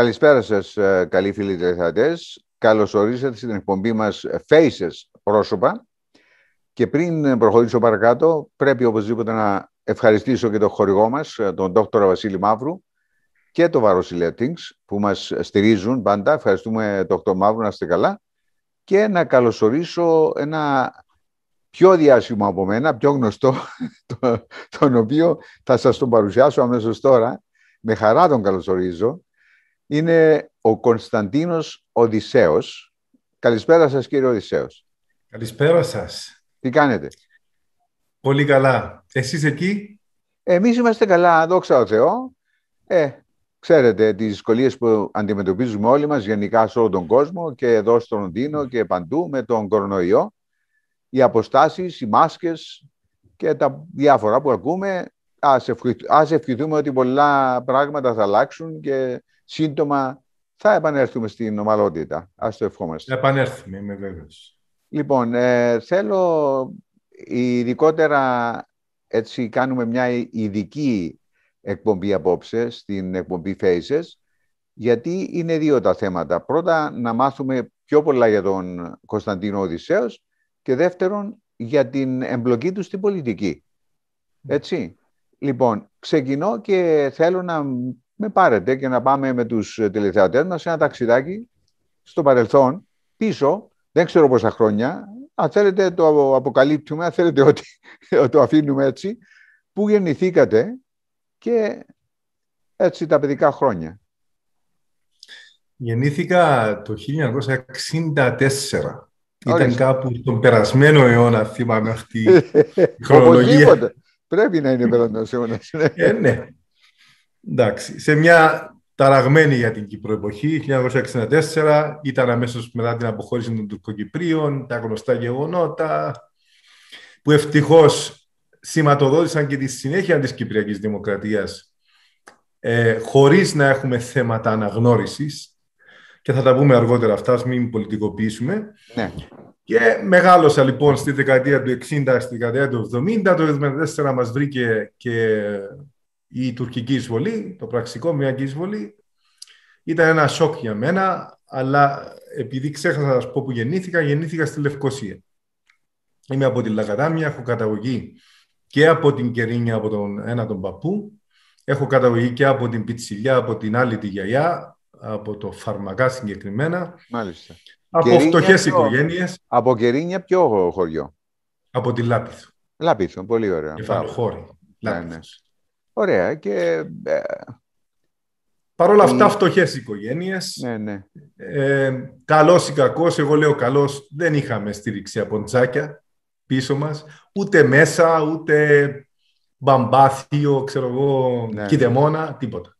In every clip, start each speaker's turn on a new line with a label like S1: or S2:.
S1: Καλησπέρα σας, ε, καλοί φίλοι τηλεθεατές. Καλώς ορίσατε στην εκπομπή μας Faces πρόσωπα. Και πριν προχωρήσω παρακάτω, πρέπει οπωσδήποτε να ευχαριστήσω και τον χορηγό μας, ε, τον Δόκτωρα Βασίλη Μαύρου και το Βαροσιλέα που μας στηρίζουν πάντα. Ευχαριστούμε Δόκτωρο Μαύρου, να είστε καλά. Και να καλωσορίσω ένα πιο διάσημο από μένα, πιο γνωστό, τον οποίο θα σας τον παρουσιάσω αμέσως τώρα. Με χαρά τον καλωσορίζω είναι ο Κωνσταντίνος Οδυσσέος. Καλησπέρα σας κύριε Οδυσσέος.
S2: Καλησπέρα σας.
S1: Τι κάνετε;
S2: Πολύ καλά. Εσείς εκεί;
S1: Εμείς είμαστε καλά, δόξα ο Θεό. Ε, ξέρετε τις δυσκολίες που αντιμετωπίζουμε όλοι μας γενικά σε όλο τον κόσμο και εδώ στο Λονδίνο και παντού με τον κορονοϊό. Οι αποστάσεις, οι μάσκες και τα διάφορα που ακούμε. Ας ευχηθούμε ότι πολλά πράγματα θα αλλάξουν και σύντομα θα επανέλθουμε στην ομαλότητα. Ας το ευχόμαστε.
S2: Θα επανέλθουμε, είμαι βέβαιος.
S1: Λοιπόν, ε, θέλω ειδικότερα έτσι κάνουμε μια ειδική εκπομπή απόψε στην εκπομπή Faces, γιατί είναι δύο τα θέματα. Πρώτα, να μάθουμε πιο πολλά για τον Κωνσταντίνο Οδυσσέος και δεύτερον, για την εμπλοκή του στην πολιτική. Έτσι. Λοιπόν, ξεκινώ και θέλω να με πάρετε και να πάμε με τους τηλεθεατές μας σε ένα ταξιδάκι στο παρελθόν, πίσω, δεν ξέρω πόσα χρόνια, αν θέλετε το αποκαλύπτουμε, αν θέλετε ότι το αφήνουμε έτσι, που γεννηθήκατε και έτσι τα παιδικά χρόνια.
S2: Γεννήθηκα το 1964. Ήταν κάπου τον περασμένο αιώνα, θυμάμαι αυτή η χρονολογία.
S1: Πρέπει να είναι περασμένο αιώνα.
S2: ε, ναι. Εντάξει, σε μια ταραγμένη για την Κύπρο εποχή, 1964, ήταν αμέσως μετά την αποχώρηση των Τουρκοκυπρίων, τα γνωστά γεγονότα, που ευτυχώς σηματοδότησαν και τη συνέχεια της Κυπριακής Δημοκρατίας, ε, χωρίς να έχουμε θέματα αναγνώρισης, και θα τα πούμε αργότερα αυτά, μην πολιτικοποιήσουμε. Ναι. Και μεγάλωσα λοιπόν στη δεκαετία του 60, στη δεκαετία του 70, το 1974 μας βρήκε και η τουρκική εισβολή, το πραξικό μια εισβολή, ήταν ένα σοκ για μένα, αλλά επειδή ξέχασα να σας πω που γεννήθηκα, γεννήθηκα στη Λευκοσία. Είμαι από τη Λακατάμια, έχω καταγωγή και από την Κερίνια, από τον ένα τον παππού, έχω καταγωγή και από την Πιτσιλιά, από την άλλη τη γιαγιά, από το Φαρμακά συγκεκριμένα.
S1: Μάλιστα.
S2: Από φτωχές οικογένειες.
S1: Από Κερίνια ποιο χωριό;
S2: Από τη Λάπιθο.
S1: Λάπιθο, πολύ ωραία.
S2: Κεφαλοχώρη. Ναι, ναι.
S1: Ωραία. Και, ε,
S2: Παρ' όλα αυτά, φτωχές οικογένειες.
S1: Ναι, ναι.
S2: Ε, καλός ή κακός, εγώ λέω καλός, δεν είχαμε στήριξη από τζάκια πίσω μας, ούτε μέσα, ούτε μπαμπάθιο, ξέρω εγώ, ναι. κηδεμόνα, τίποτα.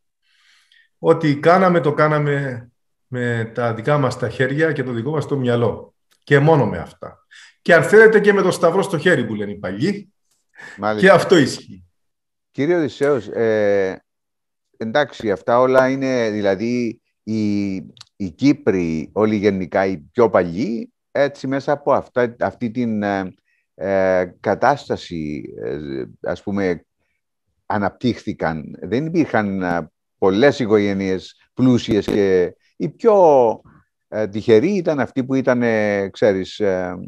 S2: Ό,τι κάναμε, το κάναμε με τα δικά μας τα χέρια και το δικό μας το μυαλό. Και μόνο με αυτά. Και αν θέλετε και με το σταυρό στο χέρι που λένε οι παλιοί. Και αυτό ισχύει.
S1: Κύριε Οδυσσέος, ε, εντάξει, αυτά όλα είναι, δηλαδή, οι, οι Κύπροι, όλοι γενικά οι πιο παλιοί, έτσι μέσα από αυτά, αυτή την ε, ε κατάσταση, ε, ας πούμε, αναπτύχθηκαν. Δεν υπήρχαν ε, πολλές οικογένειες πλούσιες και οι πιο ε, τυχεροί ήταν αυτοί που ήταν, ε, ξέρεις, ε,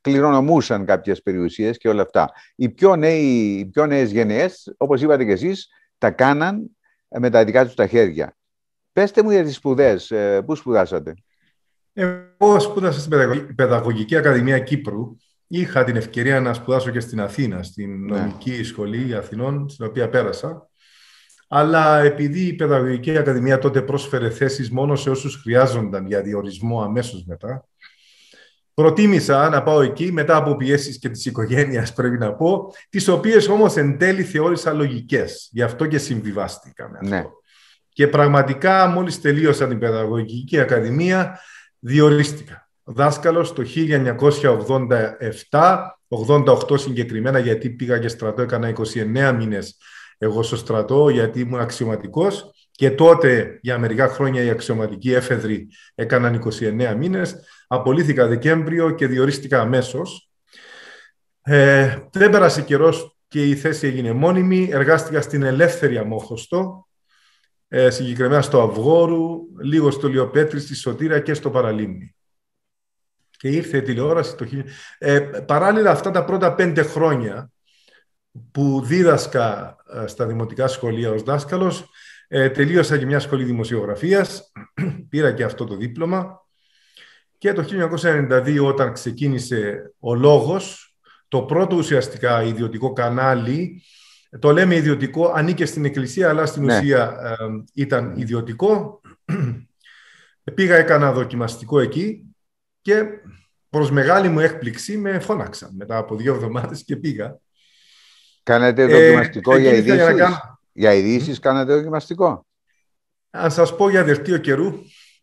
S1: κληρονομούσαν κάποιες περιουσίες και όλα αυτά. Οι πιο, νέοι, οι πιο νέες γενναίες, όπως είπατε και εσείς, τα κάναν με τα δικά τους τα χέρια. Πέστε μου για τις σπουδές. Πού σπουδάσατε;
S2: Εγώ σπούδασα στην Παιδαγωγική Ακαδημία Κύπρου. Είχα την ευκαιρία να σπουδάσω και στην Αθήνα, στην ναι. νομική σχολή Αθηνών, στην οποία πέρασα αλλά επειδή η Παιδαγωγική Ακαδημία τότε πρόσφερε θέσεις μόνο σε όσους χρειάζονταν για διορισμό αμέσως μετά, προτίμησα να πάω εκεί μετά από πιέσεις και της οικογένειας πρέπει να πω, τις οποίες όμως εν τέλει θεώρησα λογικές. Γι' αυτό και συμβιβάστηκα με αυτό. Ναι. Και πραγματικά μόλις τελείωσα την Παιδαγωγική Ακαδημία διορίστηκα. Δάσκαλος το 1987, 88 συγκεκριμένα γιατί πήγα και στρατό, έκανα 29 μήνες εγώ στο στρατό γιατί ήμουν αξιωματικός και τότε για μερικά χρόνια οι αξιωματικοί έφεδροι έκαναν 29 μήνες. Απολύθηκα Δεκέμβριο και διορίστηκα αμέσως. Ε, δεν πέρασε καιρός και η θέση έγινε μόνιμη. Εργάστηκα στην ελεύθερη αμόχωστο ε, συγκεκριμένα στο Αυγόρου, λίγο στο Λιοπέτρι, στη Σωτήρα και στο Παραλίμνη. Και ήρθε η τηλεόραση το ε, Παράλληλα αυτά τα πρώτα πέντε χρόνια που δίδασκα ε, στα δημοτικά σχολεία ως δάσκαλος, ε, τελείωσα και μια σχολή δημοσιογραφίας, πήρα και αυτό το δίπλωμα και το 1992 όταν ξεκίνησε ο Λόγος, το πρώτο ουσιαστικά ιδιωτικό κανάλι, το λέμε ιδιωτικό, ανήκε στην Εκκλησία, αλλά στην ναι. ουσία ε, ήταν ιδιωτικό. Πήγα, έκανα δοκιμαστικό εκεί και προς μεγάλη μου έκπληξη με φώναξαν μετά από δύο εβδομάδες και πήγα.
S1: Κάνετε δοκιμαστικό ε, για ειδήσεις; Για ειδήσεις κάνετε δοκιμαστικό;
S2: Αν σας πω για δελτίο καιρού.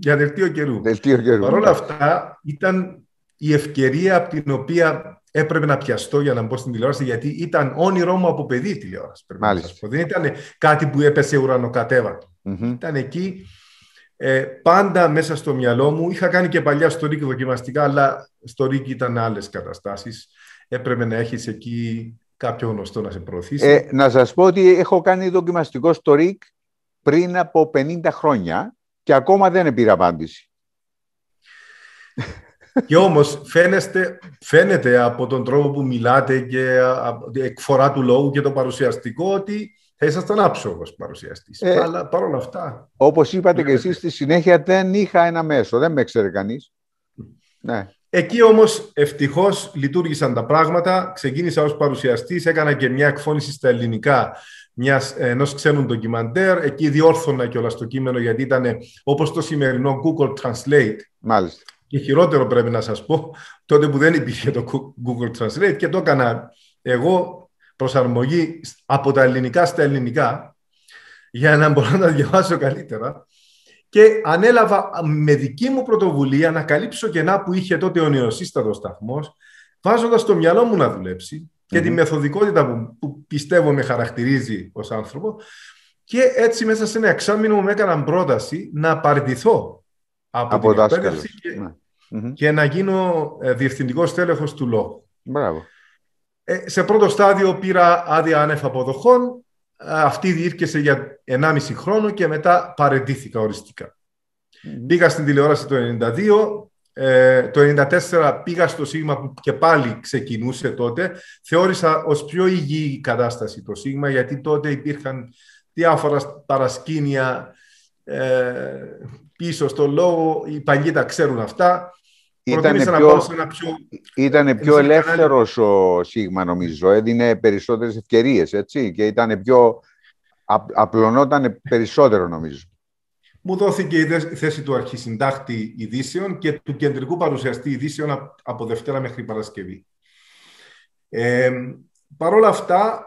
S2: Για δελτίο καιρού.
S1: Δελτίο καιρού.
S2: Παρ' όλα αυτά ήταν η ευκαιρία από την οποία έπρεπε να πιαστώ για να μπω στην τηλεόραση, γιατί ήταν όνειρό μου από παιδί η τηλεόραση.
S1: Μάλιστα.
S2: Δεν ήταν κάτι που έπεσε ουρανοκατέβατο. Ήταν εκεί ε, πάντα μέσα στο μυαλό μου. Είχα κάνει και παλιά στο Ρίκ δοκιμαστικά, αλλά στο Ρίκ ήταν άλλες καταστάσεις. Έπρεπε να έχεις εκεί κάποιο γνωστό να σε προωθήσει.
S1: Ε, να σας πω ότι έχω κάνει δοκιμαστικό στο ΡΙΚ πριν από 50 χρόνια και ακόμα δεν πήρα απάντηση.
S2: Και όμως φαίνεστε, φαίνεται από τον τρόπο που μιλάτε και εκφορά του λόγου και το παρουσιαστικό ότι θα ήσασταν άψογος παρουσιαστής. Ε, Αλλά παρόλα αυτά.
S1: Όπως είπατε και εσείς, στη συνέχεια δεν είχα ένα μέσο. Δεν με ξέρει κανείς. Ναι.
S2: Εκεί όμως ευτυχώς λειτουργήσαν τα πράγματα. Ξεκίνησα ως παρουσιαστής, έκανα και μια εκφώνηση στα ελληνικά ενός ξένου ντοκιμαντέρ. Εκεί διόρθωνα κιόλας το κείμενο γιατί ήταν όπως το σημερινό Google Translate.
S1: Μάλιστα.
S2: Και χειρότερο πρέπει να σας πω, τότε που δεν υπήρχε το Google Translate και το έκανα εγώ προσαρμογή από τα ελληνικά στα ελληνικά για να μπορώ να τα διαβάσω καλύτερα και ανέλαβα με δική μου πρωτοβουλία να καλύψω κενά που είχε τότε ο νεοσύστατος σταθμός βάζοντας το μυαλό μου να δουλέψει και τη μεθοδικότητα που, που πιστεύω με χαρακτηρίζει ως άνθρωπο και έτσι μέσα σε ένα εξάμεινο μου έκαναν πρόταση να παραιτηθώ από, από την εκπαίδευση και, ναι. και να γίνω ε, διευθυντικός τέλεχος του λόγου.
S1: Μπράβο.
S2: Ε, σε πρώτο στάδιο πήρα άδεια άνευ αποδοχών. Ε, αυτή διήρκεσε για 1,5 χρόνο και μετά παρετήθηκα οριστικά. Πήγα στην τηλεόραση το 1992. Ε, το 1994 πήγα στο Σίγμα που και πάλι ξεκινούσε τότε. Θεώρησα ως πιο υγιή κατάσταση το Σίγμα γιατί τότε υπήρχαν διάφορα παρασκήνια ε, πίσω στο λόγο. Οι παλιοί τα ξέρουν αυτά.
S1: Ήταν πιο, πιο... Ήτανε πιο ελεύθερος ο Σίγμα νομίζω, έδινε περισσότερες ευκαιρίες έτσι και ήταν πιο... απλωνόταν περισσότερο νομίζω.
S2: Μου δόθηκε η θέση του αρχισυντάχτη ειδήσεων και του κεντρικού παρουσιαστή ειδήσεων από Δευτέρα μέχρι Παρασκευή. Ε, Παρ' όλα αυτά,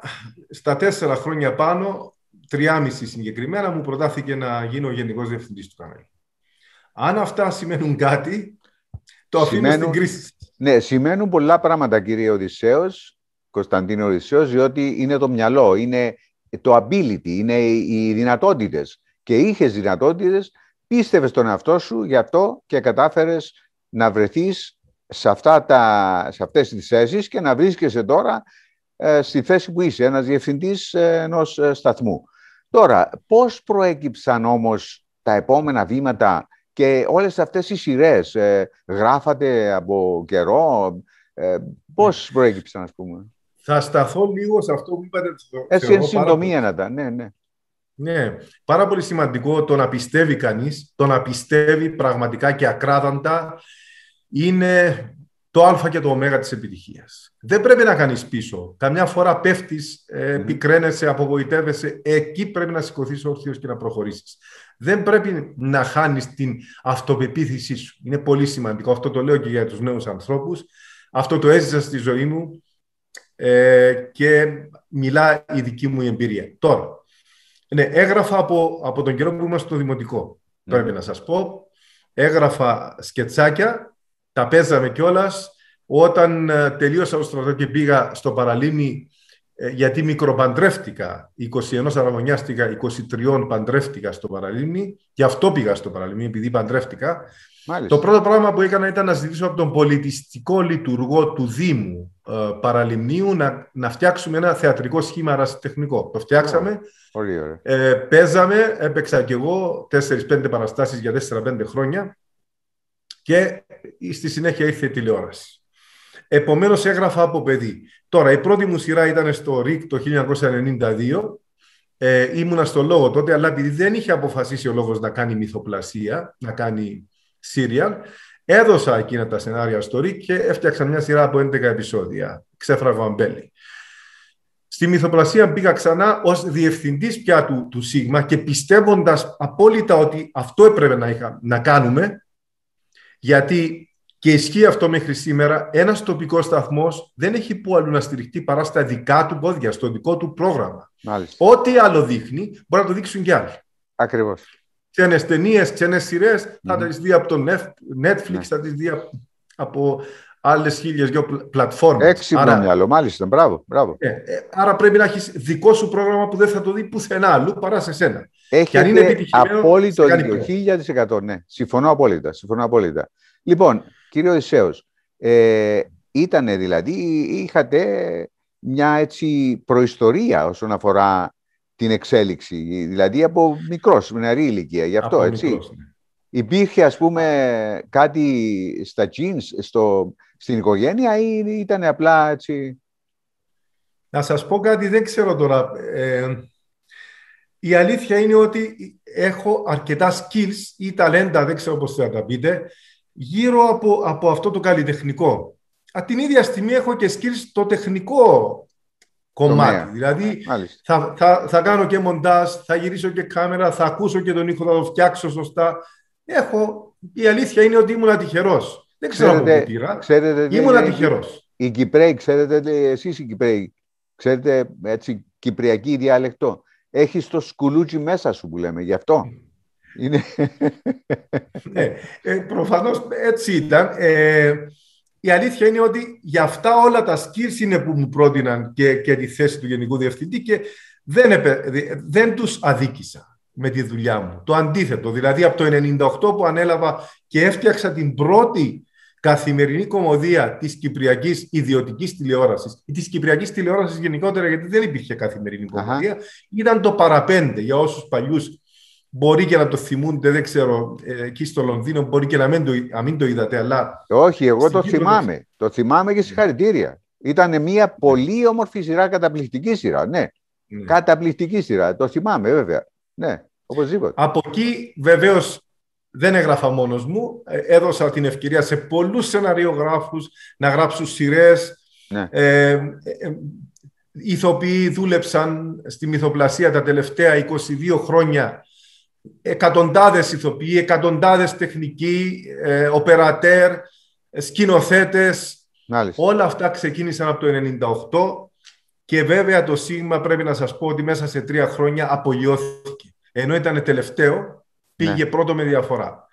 S2: στα τέσσερα χρόνια πάνω, τριάμιση συγκεκριμένα, μου προτάθηκε να γίνω γενικός διευθυντής του κανάλι. Αν αυτά σημαίνουν κάτι, το αφήνω στην κρίση.
S1: Ναι, σημαίνουν πολλά πράγματα, κύριε Οδυσσέος, Κωνσταντίνο Οδυσσέος, διότι είναι το μυαλό, είναι το ability, είναι οι δυνατότητες. Και είχες δυνατότητες, πίστευες στον εαυτό σου γι' αυτό και κατάφερες να βρεθείς σε, αυτά τα, σε αυτές τις θέσεις και να βρίσκεσαι τώρα ε, στη θέση που είσαι, ένας διευθυντής ε, ενός ε, σταθμού. Τώρα, πώς προέκυψαν όμως τα επόμενα βήματα και όλες αυτές οι σειρές ε, γράφατε από καιρό. Ε, πώς ναι. προέκυψαν, ας πούμε;
S2: Θα σταθώ λίγο σε αυτό που είπατε.
S1: Έτσι, εν συντομία να τα. Ναι, ναι.
S2: Ναι, πάρα πολύ σημαντικό το να πιστεύει κανείς, το να πιστεύει πραγματικά και ακράδαντα είναι το α και το ω της επιτυχίας. Δεν πρέπει να κάνεις πίσω. Καμιά φορά πέφτεις, ε, πικραίνεσαι, απογοητεύεσαι. Εκεί πρέπει να σηκωθείς όρθιος και να προχωρήσεις. Δεν πρέπει να χάνεις την αυτοπεποίθησή σου. Είναι πολύ σημαντικό. Αυτό το λέω και για τους νέους ανθρώπους. Αυτό το έζησα στη ζωή μου ε, και μιλά η δική μου εμπειρία. Τώρα, ναι, έγραφα από, από τον καιρό που ήμουν στο δημοτικό. Πρέπει να σας πω. Έγραφα σκετσάκια, τα παίζαμε κιόλας. Όταν ε, τελείωσα το στρατό και πήγα στο Παραλίμνη, ε, γιατί μικροπαντρεύτηκα, 21 αραβωνιάστηκα, 23 παντρεύτηκα στο Παραλίμνη, γι' αυτό πήγα στο Παραλίμνη, επειδή παντρεύτηκα. Το πρώτο πράγμα που έκανα ήταν να ζητήσω από τον πολιτιστικό λειτουργό του Δήμου ε, Παραλιμνίου να, να φτιάξουμε ένα θεατρικό σχήμα αρασιτεχνικό. Το φτιάξαμε,
S1: Πολύ ωραία.
S2: Ε, παίζαμε, έπαιξα κι εγώ 4-5 παραστάσεις για 4-5 χρόνια και στη συνέχεια ήρθε η τηλεόραση. Επομένως, έγραφα από παιδί. Τώρα, η πρώτη μου σειρά ήταν στο ΡΙΚ το 1992. Ε, ήμουνα στο λόγο τότε, αλλά επειδή δεν είχε αποφασίσει ο λόγος να κάνει μυθοπλασία, να κάνει σύριαλ, έδωσα εκείνα τα σενάρια στο ΡΙΚ και έφτιαξα μια σειρά από 11 επεισόδια. Ξέφραγα αμπέλη. Στη μυθοπλασία πήγα ξανά ως διευθυντής πια του, του ΣΥΓΜΑ και πιστεύοντας απόλυτα ότι αυτό έπρεπε να, είχα, να κάνουμε, γιατί και ισχύει αυτό μέχρι σήμερα. Ένας τοπικός σταθμός δεν έχει που αλλού να στηριχτεί παρά στα δικά του πόδια, στο δικό του πρόγραμμα.
S1: Μάλιστα.
S2: Ό,τι άλλο δείχνει, μπορεί να το δείξουν κι άλλοι.
S1: Ακριβώς.
S2: Ξένες ταινίες, ξένες σειρές, θα τις δει από το Netflix,
S1: Ναι.
S2: θα τις δει από άλλες χίλιες δυο πλατφόρμες.
S1: Έξυπνο
S2: άρα,
S1: μυαλό, μάλιστα. Μπράβο. μπράβο.
S2: ε, ε, άρα πρέπει να έχεις δικό σου πρόγραμμα που δεν θα το δει πουθενά αλλού παρά σε σένα.
S1: Έχετε
S2: αν είναι επιτυχημένο,
S1: απόλυτο
S2: σε κάνει
S1: δίκιο. 1000%. Ναι, συμφωνώ απόλυτα. Συμφωνώ απόλυτα. Λοιπόν, κύριε Οδυσσέος, ε, ήταν δηλαδή, είχατε μια έτσι προϊστορία όσον αφορά την εξέλιξη, δηλαδή από μικρός, με νεαρή ηλικία, γι' αυτό,
S2: Από
S1: έτσι;
S2: μικρός, ναι.
S1: Υπήρχε, ας πούμε, κάτι στα jeans, στο, στην οικογένεια ή ήταν απλά έτσι...
S2: Να σας πω κάτι, δεν ξέρω τώρα. Ε, η αλήθεια είναι ότι έχω αρκετά skills ή ταλέντα, δεν ξέρω πώς θα τα πείτε, γύρω από, από αυτό το καλλιτεχνικό. Α, την ίδια στιγμή έχω και skills στο τεχνικό κομμάτι.
S1: Τομέα.
S2: Δηλαδή
S1: Μάλιστα.
S2: θα, θα, θα κάνω και μοντάζ, θα γυρίσω και κάμερα, θα ακούσω και τον ήχο, θα το φτιάξω σωστά. Έχω, η αλήθεια είναι ότι ήμουν τυχερός. Δεν ξέρω από
S1: Ξέρετε-
S2: πού πήρα.
S1: Ξέρετε,
S2: Ήμουν
S1: λέει,
S2: τυχερός.
S1: Οι Κυπρέοι, ξέρετε, λέει, εσείς οι Κυπρέοι, ξέρετε έτσι κυπριακή διάλεκτο. Έχεις το σκουλούτσι μέσα σου που λέμε, γι' αυτό. Είναι...
S2: Ναι, ε, προφανώς έτσι ήταν. Ε, η αλήθεια είναι ότι για αυτά όλα τα skills είναι που μου πρότειναν και, και τη θέση του Γενικού Διευθυντή και δεν, επε- δη- δεν τους αδίκησα με τη δουλειά μου. Το αντίθετο, δηλαδή από το 98 που ανέλαβα και έφτιαξα την πρώτη καθημερινή κομμωδία της Κυπριακής ιδιωτικής τηλεόρασης ή της Κυπριακής τηλεόρασης γενικότερα γιατί δεν υπήρχε καθημερινή
S1: Αχα.
S2: κομμωδία ήταν το παραπέντε για όσους παλιούς μπορεί και να το θυμούνται, δεν ξέρω, ε, εκεί στο Λονδίνο μπορεί και να μην το, να μην το είδατε, αλλά
S1: Όχι, εγώ
S2: Στην
S1: το
S2: Κύπρο
S1: θυμάμαι. Το θυμάμαι και συγχαρητήρια. Ήταν μια πολύ όμορφη σειρά, καταπληκτική σειρά. Ναι,
S2: ναι.
S1: καταπληκτική σειρά. Το θυμάμαι, βέβαια. Ναι, οπωσδήποτε.
S2: από εκεί βεβαίως δεν έγραφα μόνος μου. Ε, Έδωσα την ευκαιρία σε πολλούς σεναριογράφους να γράψουν σειρές.
S1: Ναι.
S2: Ε, ε, ε, ηθοποιοί δούλεψαν στη μυθοπλασία τα τελευταία 22 χρόνια. Εκατοντάδες ηθοποιοί, εκατοντάδες τεχνικοί, ε, οπερατέρ, ε, σκηνοθέτες.
S1: Μάλιστα.
S2: Όλα αυτά ξεκίνησαν από το 98 και βέβαια το Σίγμα πρέπει να σας πω ότι μέσα σε τρία χρόνια απογειώθηκε. Ενώ ήταν τελευταίο, πήγε
S1: Ναι.
S2: πρώτο με διαφορά.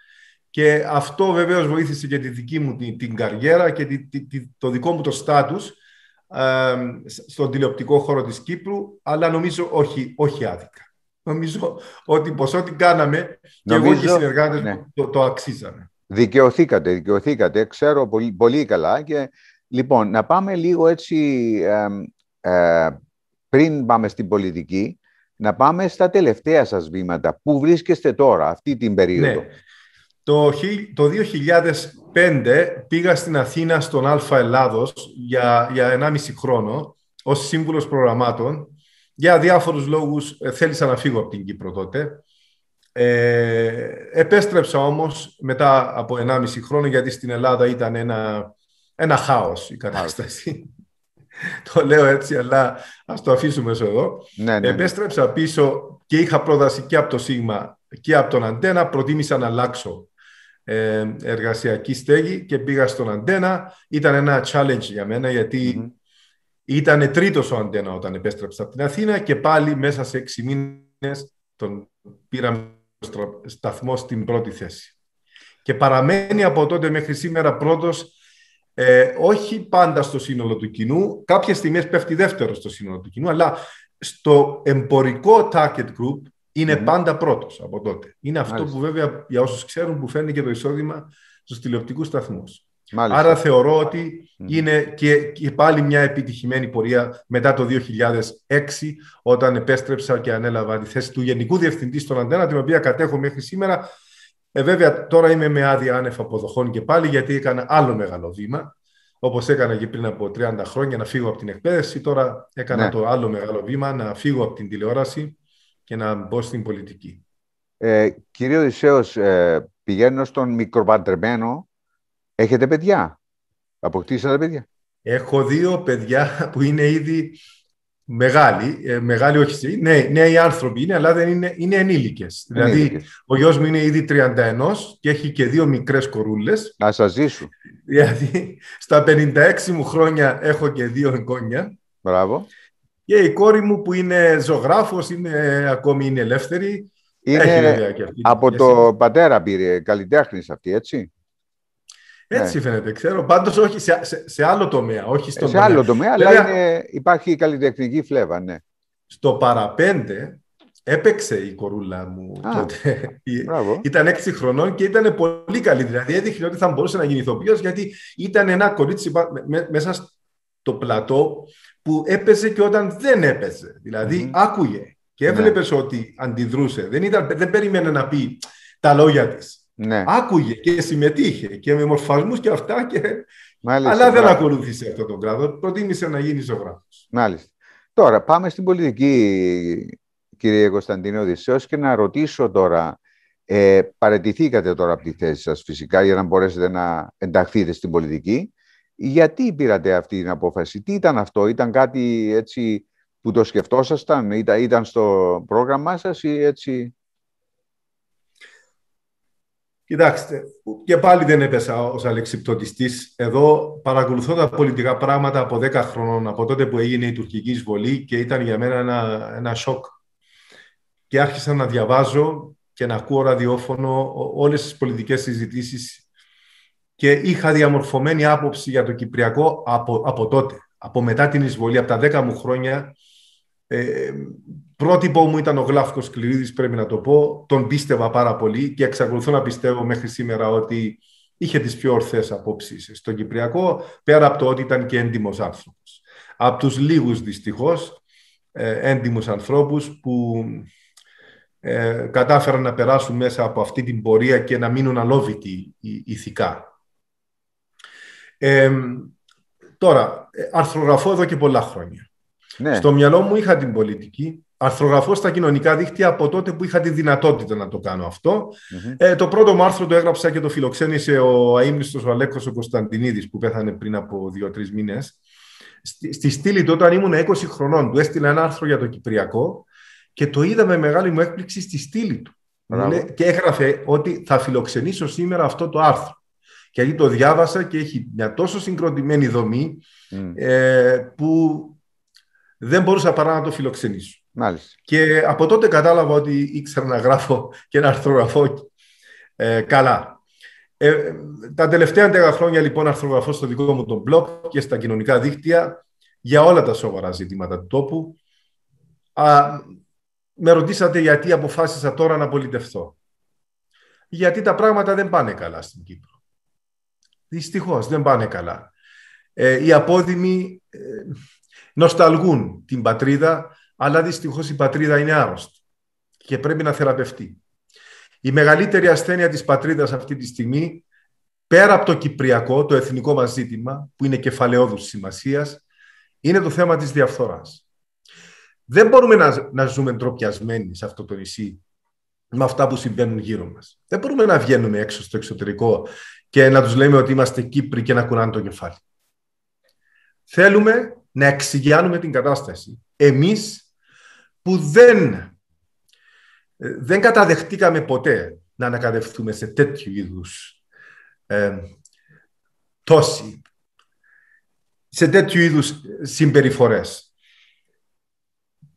S2: Και αυτό βεβαίως βοήθησε και τη δική μου την, την καριέρα και τη, τη- τη- το δικό μου το στάτους ε, στον τηλεοπτικό χώρο της Κύπρου, αλλά νομίζω όχι, όχι άδικα. Νομίζω ότι πως ό,τι κάναμε και εγώ και οι
S1: Νομίζω,
S2: συνεργάτες
S1: ναι.
S2: μου το, το αξίζαμε.
S1: Δικαιωθήκατε, δικαιωθήκατε. Ξέρω πολύ, πολύ καλά. Και, λοιπόν, να πάμε λίγο έτσι, εμ, ε, πριν πάμε στην πολιτική, να πάμε στα τελευταία σας βήματα. Πού βρίσκεστε τώρα, αυτή την περίοδο;
S2: Ναι. Το, χι- το 2005 πήγα στην Αθήνα στον Αλφα Ελλάδος για, για 1,5 χρόνο ως σύμβουλος προγραμμάτων. Για διάφορους λόγους ε, θέλησα να φύγω από την Κύπρο τότε. Ε, επέστρεψα όμως μετά από 1,5 χρόνο γιατί στην Ελλάδα ήταν ένα, ένα χάος η κατάσταση. το λέω έτσι αλλά ας το αφήσουμε σε εδώ.
S1: Ναι, ναι, ναι.
S2: Επέστρεψα πίσω και είχα πρόταση και από το Σίγμα και από τον Αντένα. Προτίμησα να αλλάξω ε, εργασιακή στέγη και πήγα στον Αντένα. Ήταν ένα challenge για μένα γιατί
S1: Μμμ.
S2: ήταν τρίτος ο Αντένα όταν επέστρεψα από την Αθήνα και πάλι μέσα σε έξι μήνες τον πήραμε στο σταθμό στην πρώτη θέση. Και παραμένει από τότε μέχρι σήμερα πρώτος Ε, όχι πάντα στο σύνολο του κοινού. Κάποιες στιγμές πέφτει δεύτερο στο σύνολο του κοινού, αλλά στο εμπορικό target group είναι πάντα πρώτος από τότε. Είναι αυτό που βέβαια για όσους ξέρουν που φαίνει και το εισόδημα στους τηλεοπτικούς σταθμούς. Άρα θεωρώ ότι είναι και, και, πάλι μια επιτυχημένη πορεία μετά το 2006 όταν επέστρεψα και ανέλαβα τη θέση του Γενικού Διευθυντή στον Αντένα την οποία κατέχω μέχρι σήμερα. Ε, βέβαια τώρα είμαι με άδεια άνευ αποδοχών και πάλι γιατί έκανα άλλο μεγάλο βήμα όπως έκανα και πριν από 30 χρόνια να φύγω από την εκπαίδευση. Τώρα έκανα ναι. το άλλο μεγάλο βήμα να φύγω από την τηλεόραση και να μπω στην πολιτική.
S1: Ε, κύριε Οδυσσέος, ε, πηγαίνω στον μικροπαντρεμένο Έχετε παιδιά; Αποκτήσατε παιδιά;
S2: Έχω δύο παιδιά που είναι ήδη μεγάλοι. Ε, μεγάλοι όχι, ναι, νέοι άνθρωποι είναι, αλλά δεν είναι, είναι ενήλικες. Δηλαδή, ο γιος μου είναι ήδη 31 και έχει και δύο μικρές κορούλες.
S1: Να σας ζήσουν.
S2: Δηλαδή, στα 56 μου χρόνια έχω και δύο εγγόνια.
S1: Μπράβο.
S2: Και η κόρη μου που είναι ζωγράφος, είναι, ακόμη είναι ελεύθερη.
S1: Είναι από το πατέρα πήρε καλλιτέχνης αυτή, έτσι;
S2: Έτσι ναι. φαίνεται, ξέρω. Πάντως όχι σε, σε, άλλο τομέα, όχι στον
S1: Σε τομέα. άλλο τομέα, αλλά είναι, υπάρχει καλλιτεχνική φλέβα, ναι.
S2: Στο παραπέντε έπαιξε η κορούλα μου Α, τότε. Ήταν έξι χρονών και ήταν πολύ καλή. Δηλαδή έδειχνε ότι θα μπορούσε να γίνει ηθοποιός γιατί ήταν ένα κορίτσι μέσα στο πλατό που έπαιζε και όταν δεν έπαιζε. Δηλαδή άκουγε και έβλεπες ναι. ότι αντιδρούσε. Δεν, ήταν, δεν περίμενε να πει τα λόγια της. Ναι. Άκουγε και συμμετείχε και με μορφασμούς και αυτά. Και... Μάλιστα, Αλλά δεν ακολούθησε αυτό τον κράτο. Προτίμησε να γίνει ζωγράφος.
S1: Μάλιστα. Τώρα πάμε στην πολιτική, κύριε Κωνσταντίνο Οδυσσέως, και να ρωτήσω τώρα, ε, παρετηθήκατε τώρα από τη θέση σας φυσικά για να μπορέσετε να ενταχθείτε στην πολιτική. Γιατί πήρατε αυτή την απόφαση, τι ήταν αυτό, ήταν κάτι έτσι που το σκεφτόσασταν, ήταν, ήταν στο πρόγραμμά σας ή έτσι...
S2: Κοιτάξτε, και πάλι δεν έπεσα ως αλεξιπτωτιστής. Εδώ παρακολουθώ τα πολιτικά πράγματα από 10 χρονών, από τότε που έγινε η τουρκική εισβολή και ήταν για μένα ένα, ένα σοκ. Και άρχισα να διαβάζω και να ακούω ραδιόφωνο όλες τις πολιτικές συζητήσεις και είχα διαμορφωμένη άποψη για το Κυπριακό από, από τότε, από μετά την εισβολή, από τα 10 μου χρόνια. Ε, Πρότυπο μου ήταν ο Γλάφκος Κληρίδης, πρέπει να το πω. Τον πίστευα πάρα πολύ και εξακολουθώ να πιστεύω μέχρι σήμερα ότι είχε τις πιο ορθές απόψεις στον Κυπριακό, πέρα από το ότι ήταν και έντιμος άνθρωπος. Από τους λίγους δυστυχώς ε, έντιμους ανθρώπους που ε, κατάφεραν να περάσουν μέσα από αυτή την πορεία και να μείνουν αλόβητοι ηθικά. Ε, τώρα, ε, αρθρογραφώ εδώ και πολλά χρόνια. Ναι. Στο μυαλό μου είχα την πολιτική, αρθρογραφώ στα κοινωνικά δίκτυα από τότε που είχα τη δυνατότητα να το κάνω Ε, το πρώτο μου άρθρο το έγραψα και το φιλοξένησε ο αείμνηστος ο Αλέκος ο Κωνσταντινίδης που πέθανε πριν από δύο-τρεις μήνες. Στη, στη στήλη του όταν ήμουν 20 χρονών του έστειλα ένα άρθρο για το Κυπριακό και το είδα με μεγάλη μου έκπληξη στη στήλη του. Και έγραφε ότι θα φιλοξενήσω σήμερα αυτό το άρθρο. Και γιατί το διάβασα και έχει μια τόσο συγκροτημένη δομή ε, που δεν μπορούσα παρά να το φιλοξενήσω.
S1: Μάλιστα.
S2: Και από τότε κατάλαβα ότι ήξερα να γράφω και να αρθρογραφώ ε, καλά. Ε, τα τελευταία 10 χρόνια λοιπόν αρθρογραφώ στο δικό μου τον blog και στα κοινωνικά δίκτυα για όλα τα σοβαρά ζητήματα του τόπου. Α, με ρωτήσατε γιατί αποφάσισα τώρα να πολιτευθώ. Γιατί τα πράγματα δεν πάνε καλά στην Κύπρο. Δυστυχώς δεν πάνε καλά. Ε, οι απόδημοι ε, νοσταλγούν την πατρίδα αλλά δυστυχώς η πατρίδα είναι άρρωστη και πρέπει να θεραπευτεί. Η μεγαλύτερη ασθένεια της πατρίδας αυτή τη στιγμή, πέρα από το κυπριακό, το εθνικό μας ζήτημα, που είναι κεφαλαιόδους σημασίας, είναι το θέμα της διαφθοράς. Δεν μπορούμε να, να ζούμε ντροπιασμένοι σε αυτό το νησί με αυτά που συμβαίνουν γύρω μας. Δεν μπορούμε να βγαίνουμε έξω στο εξωτερικό και να τους λέμε ότι είμαστε Κύπροι και να κουνάνε το κεφάλι. Θέλουμε να εξηγιάνουμε την κατάσταση. Εμείς που δεν, ε, δεν καταδεχτήκαμε ποτέ να ανακατευτούμε σε τέτοιου είδους ε, τόση, σε τέτοιου είδους συμπεριφορές.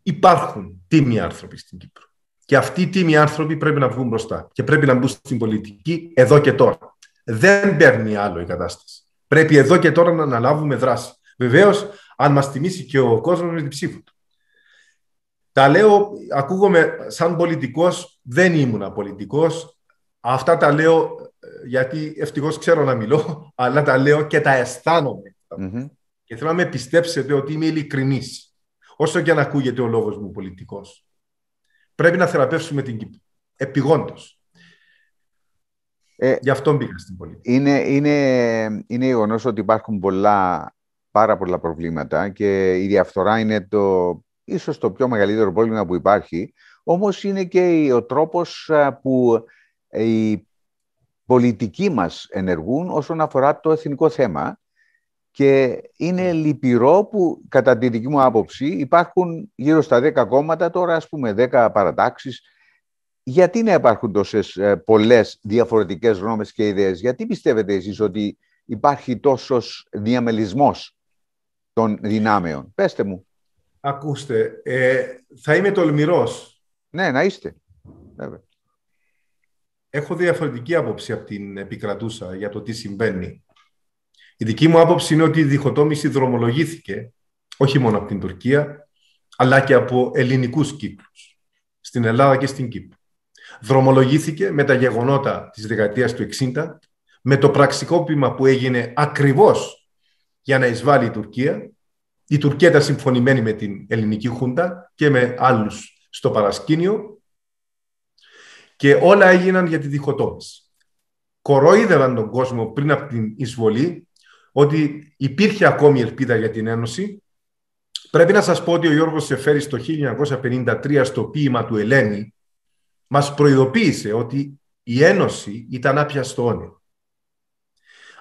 S2: Υπάρχουν τίμοι άνθρωποι στην Κύπρο. Και αυτοί οι τίμοι άνθρωποι πρέπει να βγουν μπροστά και πρέπει να μπουν στην πολιτική εδώ και τώρα. Δεν παίρνει άλλο η κατάσταση. Πρέπει εδώ και τώρα να αναλάβουμε δράση. Βεβαίως, αν μας τιμήσει και ο κόσμος με την ψήφο του. Τα λέω, ακούγομαι σαν πολιτικός, δεν ήμουν πολιτικός. Αυτά τα λέω ε, γιατί ευτυχώς ξέρω να μιλώ, αλλά τα λέω και τα αισθανομαι Και θέλω να με πιστέψετε ότι είμαι ειλικρινής. Όσο και αν ακούγεται ο λόγος μου πολιτικός. Πρέπει να θεραπεύσουμε την Κύπρο. Επιγόντως. Ε, Γι' αυτό μπήκα στην πολιτική.
S1: Είναι, είναι, είναι γεγονός ότι υπάρχουν πολλά, πάρα πολλά προβλήματα και η διαφθορά είναι το, ίσως το πιο μεγαλύτερο πρόβλημα που υπάρχει. Όμως είναι και ο τρόπος που οι πολιτικοί μας ενεργούν όσον αφορά το εθνικό θέμα και είναι λυπηρό που κατά τη δική μου άποψη υπάρχουν γύρω στα 10 κόμματα, τώρα ας πούμε 10 παρατάξεις. Γιατί να υπάρχουν τόσες ε, πολλές διαφορετικές γνώμες και ιδέες, γιατί πιστεύετε εσείς ότι υπάρχει τόσος διαμελισμός των δυνάμεων; Πέστε μου.
S2: Ακούστε, ε, θα είμαι τολμηρός.
S1: Ναι, να είστε.
S2: Έχω διαφορετική άποψη από την επικρατούσα για το τι συμβαίνει. Η δική μου άποψη είναι ότι η διχοτόμηση δρομολογήθηκε όχι μόνο από την Τουρκία, αλλά και από ελληνικούς κύκλους, στην Ελλάδα και στην Κύπρο. Δρομολογήθηκε με τα γεγονότα της δεκαετίας του 60, με το πραξικόπημα που έγινε ακριβώς για να εισβάλλει η Τουρκία. Η Τουρκία ήταν συμφωνημένη με την ελληνική χούντα και με άλλους στο παρασκήνιο και όλα έγιναν για τη διχοτόμηση. Κοροϊδεύαν τον κόσμο πριν από την εισβολή ότι υπήρχε ακόμη ελπίδα για την Ένωση. Πρέπει να σας πω ότι ο Γιώργος Σεφέρης το 1953 στο ποίημα του Ελένη μας προειδοποίησε ότι η Ένωση ήταν άπιαστο όνειρο.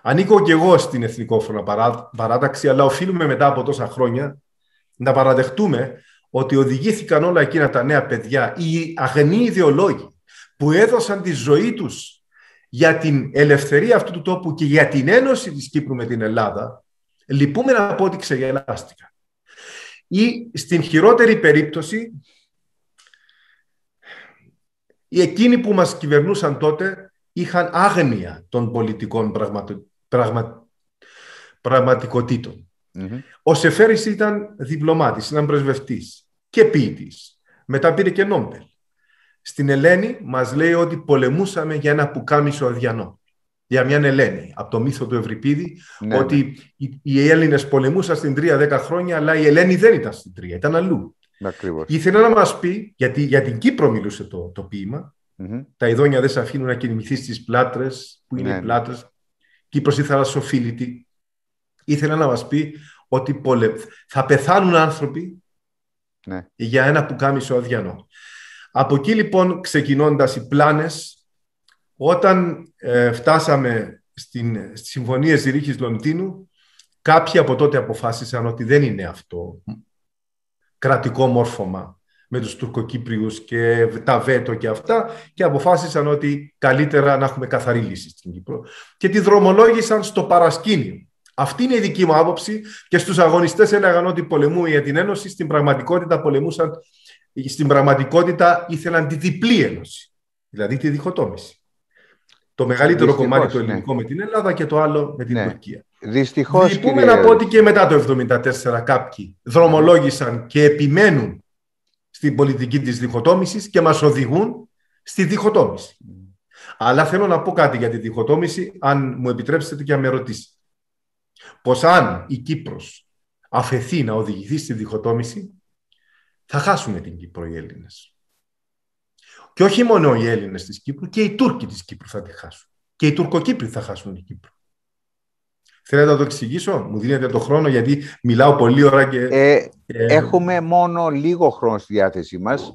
S2: Ανήκω και εγώ στην Εθνικόφωνα Παράταξη, αλλά οφείλουμε μετά από τόσα χρόνια να παραδεχτούμε ότι οδηγήθηκαν όλα εκείνα τα νέα παιδιά, οι αγνοί ιδεολόγοι, που έδωσαν τη ζωή τους για την ελευθερία αυτού του τόπου και για την ένωση της Κύπρου με την Ελλάδα, λυπούμε να πω ότι ξεγελάστηκαν. Ή στην χειρότερη περίπτωση, οι εκείνοι που μας κυβερνούσαν τότε είχαν άγνοια των πολιτικών πραγμα... πραγματικοτητων Ο Σεφέρης ήταν διπλωμάτης, ήταν πρεσβευτής και ποιητής. Μετά πήρε και Νόμπελ. Στην Ελένη μας λέει ότι πολεμούσαμε για ένα πουκάμισο αδιανό. Για μια Ελένη, από το μύθο του Ευρυπίδη, ναι, ότι ναι. οι Έλληνες πολεμούσαν στην Τρία δέκα χρόνια, αλλά η Ελένη δεν ήταν στην Τρία, ήταν αλλού.
S1: Ακριβώς.
S2: Ήθελε να μας πει, γιατί για την Κύπρο μιλούσε το, το ποίημα, τα ειδόνια δεν σε αφήνουν να κινηθείς στις πλάτρες, που είναι ναι. οι ναι. Πλάτρες, Κύπρος η θαλασσοφίλητη. Ήθελε να μας πει ότι πολε... θα πεθάνουν άνθρωποι ναι. για ένα πουκάμισο αδιανό. Από εκεί λοιπόν ξεκινώντας οι πλάνες, όταν ε, φτάσαμε στην, στις συμφωνίες Ζηρίχης Λονδίνου, κάποιοι από τότε αποφάσισαν ότι δεν είναι αυτό κρατικό μόρφωμα με τους Τουρκοκύπριους και τα βέτο και αυτά και αποφάσισαν ότι καλύτερα να έχουμε καθαρή λύση στην Κύπρο. Και τη δρομολόγησαν στο παρασκήνιο. Αυτή είναι η δική μου άποψη και στους αγωνιστές έλεγαν ότι πολεμούν για την Ένωση, στην πραγματικότητα πολεμούσαν στην πραγματικότητα ήθελαν τη διπλή ένωση, δηλαδή τη διχοτόμηση. Το μεγαλύτερο κομμάτι το ελληνικό ναι. με την Ελλάδα και το άλλο με την ναι. Τουρκία.
S1: Δυστυχώς.
S2: Λυπούμε να πω ότι και μετά το 1974 κάποιοι δρομολόγησαν και επιμένουν στην πολιτική της διχοτόμησης και μας οδηγούν στη διχοτόμηση. Αλλά θέλω να πω κάτι για τη διχοτόμηση, αν μου επιτρέψετε και αν με ρωτήσετε. Πως αν η Κύπρος αφαιθεί να οδηγηθεί στη διχοτόμηση, θα χάσουμε την Κύπρο οι Έλληνες. Και όχι μόνο οι Έλληνες της Κύπρου, και οι Τούρκοι της Κύπρου θα τη χάσουν. Και οι Τουρκοκύπροι θα χάσουν την Κύπρο. Θέλετε να το εξηγήσω, μου δίνετε το χρόνο γιατί μιλάω πολύ ώρα και...
S1: Ε, Έχουμε μόνο λίγο χρόνο στη διάθεσή μας.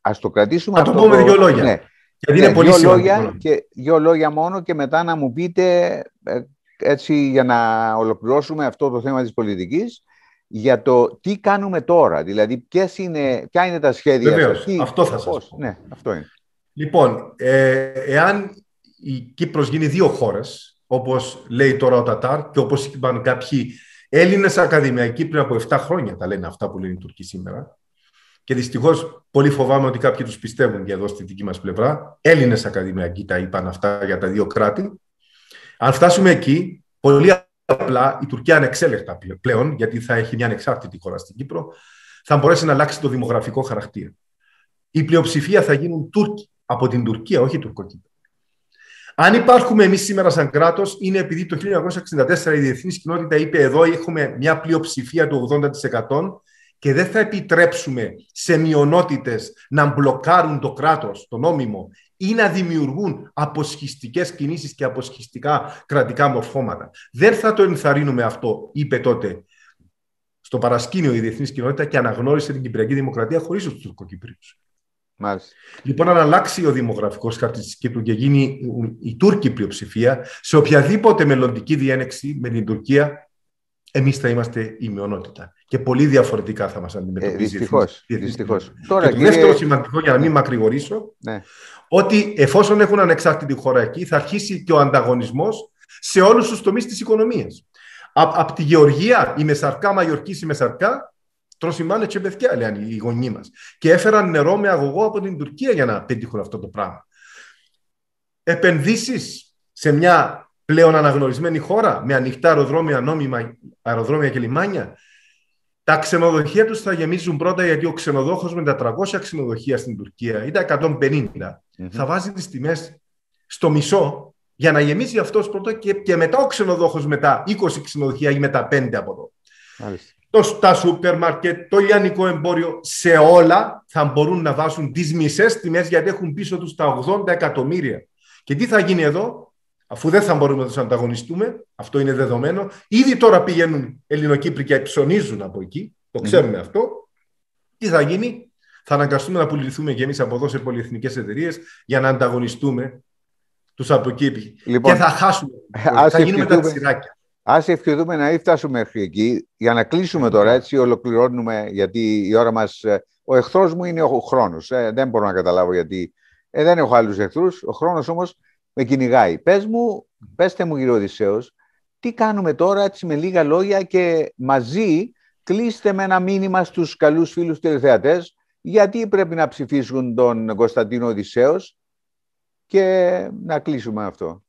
S1: Ας το κρατήσουμε
S2: Να το πούμε δύο λόγια. Ναι. Γιατί είναι ναι, πολύ
S1: δύο λόγια, και, δύο λόγια μόνο και μετά να μου πείτε, ε, έτσι για να ολοκληρώσουμε αυτό το θέμα της πολιτικής, για το τι κάνουμε τώρα, δηλαδή ποιες είναι, ποια είναι τα σχέδια.
S2: Βεβαίως, αυτό θα σας πω.
S1: Ναι, αυτό είναι.
S2: Λοιπόν, ε, εάν η Κύπρος γίνει δύο χώρες, όπως λέει τώρα ο Τατάρ και όπως είπαν κάποιοι Έλληνες ακαδημαϊκοί πριν από 7 χρόνια, τα λένε αυτά που λένε οι Τουρκοί σήμερα, και δυστυχώς πολύ φοβάμαι ότι κάποιοι τους πιστεύουν και εδώ στη δική μας πλευρά. Έλληνες ακαδημαϊκοί τα είπαν αυτά για τα δύο κράτη. Αν φτάσουμε εκεί, πολλοί απλά η Τουρκία ανεξέλεκτα πλέον, γιατί θα έχει μια ανεξάρτητη χώρα στην Κύπρο, θα μπορέσει να αλλάξει το δημογραφικό χαρακτήρα. Η πλειοψηφία θα γίνουν Τούρκοι από την Τουρκία, όχι Τουρκοκύπρο. Αν υπάρχουμε εμείς σήμερα σαν κράτος, είναι επειδή το 1964 η διεθνής κοινότητα είπε εδώ έχουμε μια πλειοψηφία του 80% και δεν θα επιτρέψουμε σε μειονότητες να μπλοκάρουν το κράτος, το νόμιμο, ή να δημιουργούν αποσχιστικές κινήσεις και αποσχιστικά κρατικά μορφώματα. Δεν θα το ενθαρρύνουμε αυτό, είπε τότε στο παρασκήνιο η διεθνής κοινότητα και αναγνώρισε την Κυπριακή Δημοκρατία χωρίς τους Τουρκοκυπρίους.
S1: Μάλιστα.
S2: Λοιπόν, αν αλλάξει ο δημογραφικός χάρτη τη Κύπρου και γίνει η Τούρκη πλειοψηφία, σε οποιαδήποτε μελλοντική διένεξη με την Τουρκία, εμείς θα είμαστε η μειονότητα. Και πολύ διαφορετικά θα μας αντιμετωπίσει.
S1: Ε, Δυστυχώς.
S2: Τώρα, και το δεύτερο σημαντικό, για να μην μακρηγορήσω, ναι. ότι εφόσον έχουν ανεξάρτητη χώρα εκεί, θα αρχίσει και ο ανταγωνισμός σε όλους τους τομείς της οικονομίας. Από τη Γεωργία, η Μεσαρκά, Μαγιορκής, η Μεσαρκά, τρώσιμάνε και παιδιά, λένε οι γονείς μας. Και έφεραν νερό με αγωγό από την Τουρκία για να πετύχουν αυτό το πράγμα. Επενδύσεις σε μια πλέον αναγνωρισμένη χώρα με ανοιχτά αεροδρόμια, νόμιμα αεροδρόμια και λιμάνια. Τα ξενοδοχεία τους θα γεμίζουν πρώτα γιατί ο ξενοδόχος με τα 300 ξενοδοχεία στην Τουρκία ή τα 150 θα βάζει τις τιμές στο μισό για να γεμίσει αυτός πρώτα και, και μετά ο ξενοδόχος με τα 20 ξενοδοχεία ή με τα 5 από εδώ. Μάλιστα το, τα σούπερ μάρκετ, το λιανικό εμπόριο, σε όλα θα μπορούν να βάσουν τις μισές τιμές γιατί έχουν πίσω τους τα 80 εκατομμύρια. Και τι θα γίνει εδώ, αφού δεν θα μπορούμε να τους ανταγωνιστούμε, αυτό είναι δεδομένο, ήδη τώρα πηγαίνουν Ελληνοκύπροι και ψωνίζουν από εκεί, το ξέρουμε αυτό, τι θα γίνει, θα αναγκαστούμε να πουληθούμε και εμείς από εδώ σε πολυεθνικές εταιρείες για να ανταγωνιστούμε τους από εκεί. Λοιπόν, και θα χάσουμε. θα γίνουμε τα τσιράκια.
S1: Α ευχηθούμε να φτάσουμε μέχρι εκεί. Για να κλείσουμε τώρα, έτσι ολοκληρώνουμε, γιατί η ώρα μας. Ε, ο εχθρός μου είναι ο χρόνος. Ε, δεν μπορώ να καταλάβω γιατί. Ε, δεν έχω άλλους εχθρούς. Ο χρόνος όμως με κυνηγάει. Πες μου, πέστε μου, κύριε Οδυσσέος, τι κάνουμε τώρα έτσι με λίγα λόγια και μαζί κλείστε με ένα μήνυμα στους καλούς φίλους τηλεθεατές γιατί πρέπει να ψηφίσουν τον Κωνσταντίνο Οδυσσέος και να κλείσουμε αυτό.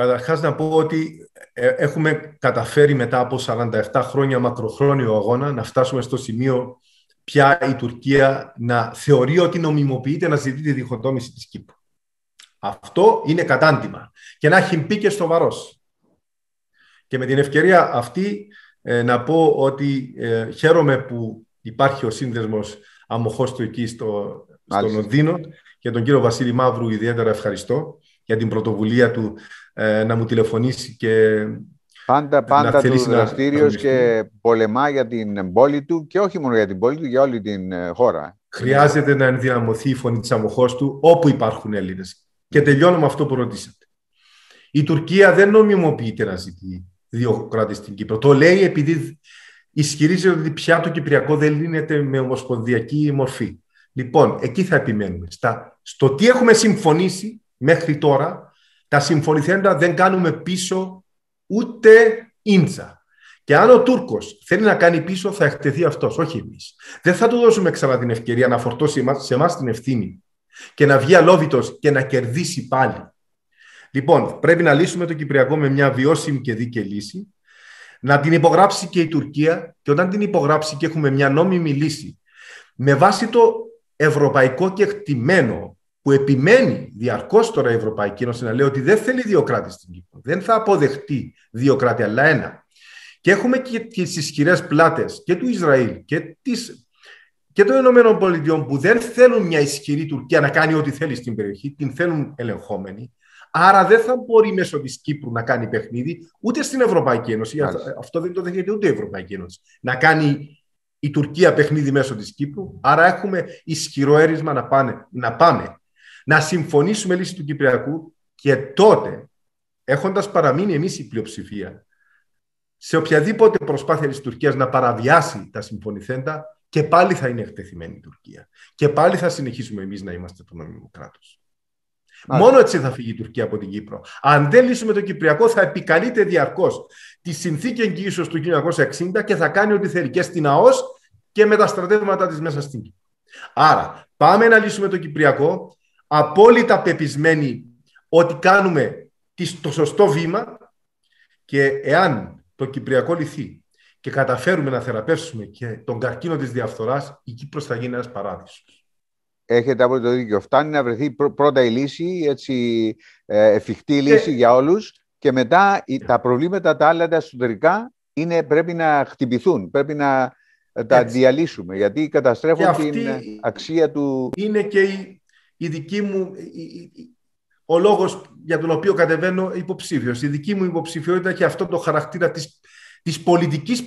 S2: Καταρχάς να πω ότι ε, έχουμε καταφέρει μετά από 47 χρόνια μακροχρόνιο αγώνα να φτάσουμε στο σημείο πια η Τουρκία να θεωρεί ότι νομιμοποιείται να ζητεί τη διχοτόμηση της Κύπρου. Αυτό είναι κατάντημα και να έχει μπει και στο βαρός. Και με την ευκαιρία αυτή ε, να πω ότι ε, χαίρομαι που υπάρχει ο σύνδεσμος αμοχώς του εκεί στο, στο Λονδίνο και τον κύριο Βασίλη Μαύρου ιδιαίτερα ευχαριστώ για την πρωτοβουλία του ε, να μου τηλεφωνήσει και
S1: Πάντα, πάντα του δραστήριο και πολεμά για την πόλη του και όχι μόνο για την πόλη του, για όλη την ε, χώρα.
S2: Χρειάζεται να ενδυναμωθεί η φωνή της αμοχώς του όπου υπάρχουν Έλληνες. Και τελειώνω με αυτό που ρωτήσατε. Η Τουρκία δεν νομιμοποιείται να ζητεί δύο κράτη στην Κύπρο. Το λέει επειδή ισχυρίζεται ότι πια το Κυπριακό δεν λύνεται με ομοσπονδιακή μορφή. Λοιπόν, εκεί θα επιμένουμε. Στα, στο τι έχουμε συμφωνήσει μέχρι τώρα, τα συμφωνηθέντα δεν κάνουμε πίσω ούτε ίντσα. Και αν ο Τούρκος θέλει να κάνει πίσω, θα εκτεθεί αυτός, όχι εμείς. Δεν θα του δώσουμε ξανά την ευκαιρία να φορτώσει σε εμάς την ευθύνη και να βγει αλόβητος και να κερδίσει πάλι. Λοιπόν, πρέπει να λύσουμε το Κυπριακό με μια βιώσιμη και δίκαιη λύση, να την υπογράψει και η Τουρκία και όταν την υπογράψει και έχουμε μια νόμιμη λύση με βάση το ευρωπαϊκό και εκτιμένο που επιμένει διαρκώς τώρα η Ευρωπαϊκή Ένωση να λέει ότι δεν θέλει δύο κράτη στην Κύπρο. Δεν θα αποδεχτεί δύο κράτη, αλλά ένα. Και έχουμε και τις ισχυρές πλάτες και του Ισραήλ και, της, και των Ηνωμένων Πολιτειών που δεν θέλουν μια ισχυρή Τουρκία να κάνει ό,τι θέλει στην περιοχή, την θέλουν ελεγχόμενη. Άρα δεν θα μπορεί μέσω της Κύπρου να κάνει παιχνίδι ούτε στην Ευρωπαϊκή Ένωση. Αυτό δεν το δέχεται ούτε η Ευρωπαϊκή Ένωση. Να κάνει η Τουρκία παιχνίδι μέσω της Κύπρου. Άρα έχουμε ισχυρό έρισμα να, πάνε, να πάμε να συμφωνήσουμε λύση του Κυπριακού και τότε, έχοντας παραμείνει εμείς η πλειοψηφία, σε οποιαδήποτε προσπάθεια της Τουρκίας να παραβιάσει τα συμφωνηθέντα, και πάλι θα είναι εκτεθειμένη η Τουρκία. Και πάλι θα συνεχίσουμε εμείς να είμαστε το νόμιμο κράτος. Μόνο έτσι θα φύγει η Τουρκία από την Κύπρο. Αν δεν λύσουμε το Κυπριακό, θα επικαλείται διαρκώς τη συνθήκη εγγύησεως του 1960 και θα κάνει ό,τι θέλει και στην ΑΟΣ και με τα στρατεύματα της μέσα στην Κύπρο. Άρα, πάμε να λύσουμε το Κυπριακό απόλυτα πεπισμένοι ότι κάνουμε το σωστό βήμα Και εάν το Κυπριακό λυθεί και καταφέρουμε να θεραπεύσουμε και τον καρκίνο της διαφθοράς, η Κύπρος θα γίνει ένας παράδεισος.
S1: Έχετε από το δίκιο. Φτάνει να βρεθεί πρώτα η λύση, έτσι, ε, εφικτή λύση για όλους και μετά τα προβλήματα τα άλλα τα εσωτερικά είναι, πρέπει να χτυπηθούν, πρέπει να τα έτσι. διαλύσουμε γιατί καταστρέφουν την αξία του...
S2: Είναι και η, η δική μου, ο λόγος για τον οποίο κατεβαίνω υποψήφιος. Η δική μου υποψηφιότητα και αυτό το χαρακτήρα της, της πολιτικής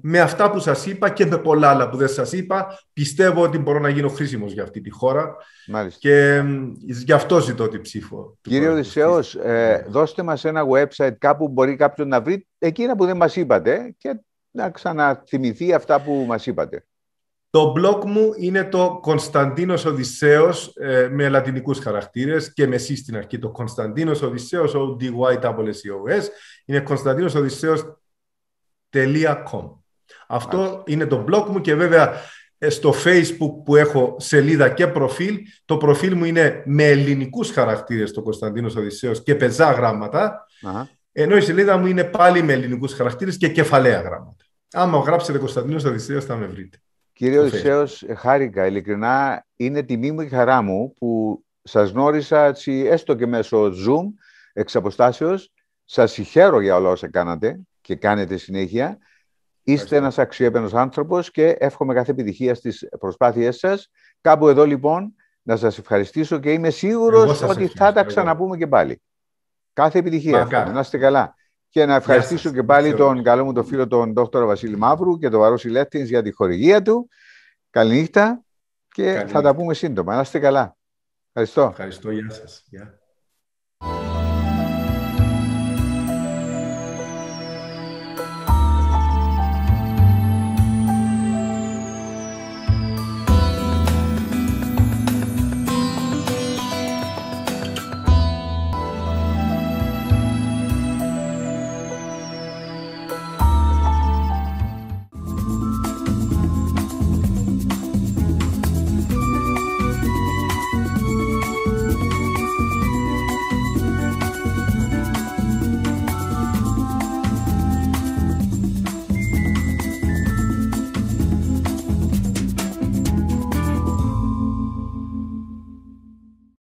S2: με αυτά που σας είπα και με πολλά άλλα που δεν σας είπα, πιστεύω ότι μπορώ να γίνω χρήσιμος για αυτή τη χώρα
S1: Μάλιστα.
S2: και γι' αυτό ζητώ την ψήφο.
S1: Κύριε Οδυσσέος, ε, δώστε μας ένα website κάπου μπορεί κάποιος να βρει εκείνα που δεν μας είπατε και να ξαναθυμηθεί αυτά που μας είπατε.
S2: Το blog μου είναι το Κωνσταντίνος Οδυσσέος ε, με λατινικούς χαρακτήρες και με εσύ στην αρχή. Το Κωνσταντίνος Οδυσσέος, ο DYSSEOS, είναι Κωνσταντίνος Οδυσσέος αυτό είναι το blog μου και βέβαια ε, στο facebook που έχω σελίδα και προφίλ. Το προφίλ μου είναι με ελληνικούς χαρακτήρες το Κωνσταντίνος Οδυσσέος και πεζά Ενώ η σελίδα μου είναι πάλι με ελληνικούς χαρακτήρες και κεφαλαία γράμματα. Άμα γράψετε Κωνσταντίνος Οδυσσέος θα με βρείτε.
S1: Κύριε Οδυσσέος, χάρηκα. Ειλικρινά είναι τιμή μου και χαρά μου που σας γνώρισα έτσι, έστω και μέσω Zoom εξ αποστάσεως. Σας συγχαίρω για όλα όσα κάνατε και κάνετε συνέχεια. Είστε ένας αξιέπαινος άνθρωπος και εύχομαι κάθε επιτυχία στις προσπάθειές σας. Κάπου εδώ λοιπόν να σας ευχαριστήσω και είμαι σίγουρος ότι θα τα ξαναπούμε και πάλι. Κάθε επιτυχία. Να είστε καλά. Και να ευχαριστήσω και πάλι τον καλό μου τον φίλο τον Δόκτωρο Βασίλη Μαύρου και τον Βαρόση Λεύτιν για τη χορηγία του. Καληνύχτα και θα τα πούμε σύντομα. Να είστε καλά. Ευχαριστώ.
S2: Ευχαριστώ. Γεια σας.